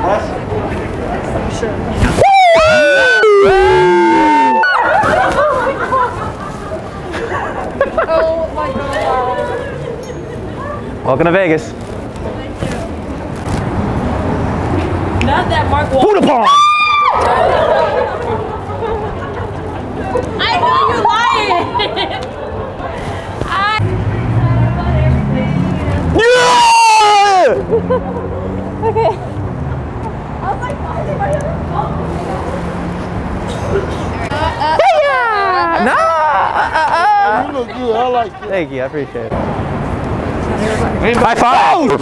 Oh my god. Welcome to Vegas. Not that Mark Wahlberg. Buddha Pong! My god, they might uh, have uh, No! Uh, you look good. I like it. Thank you, I appreciate it. High five!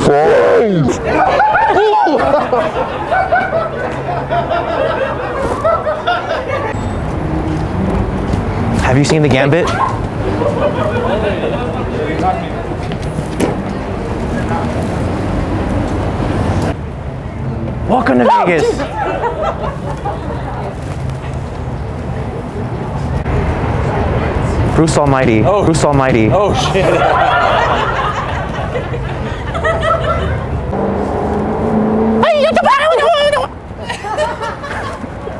Have you seen the Gambit? Welcome to Vegas. Bruce Almighty. Oh. Bruce Almighty. Oh shit.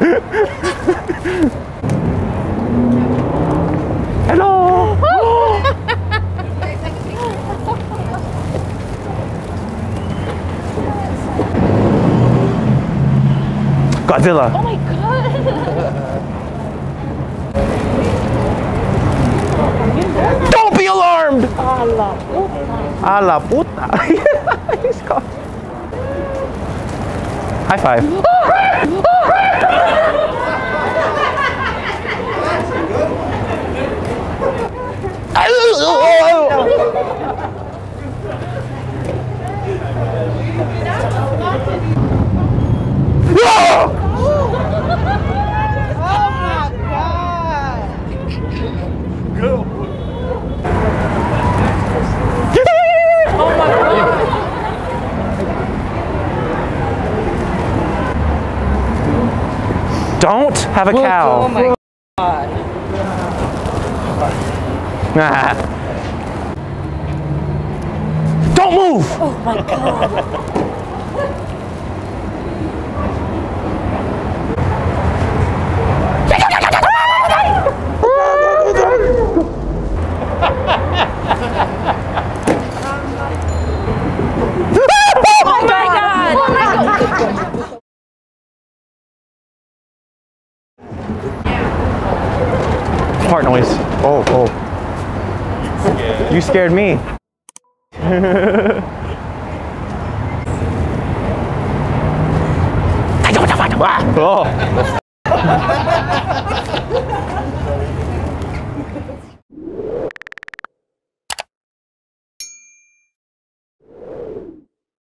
Hello. Godzilla. Oh my god. Don't be alarmed. A la puta. He's gone. High five. Oh, Don't have a cow. Oh my Ah. Don't move! Oh my god. Fart noise. Oh, oh. You scared me. Ah. oh.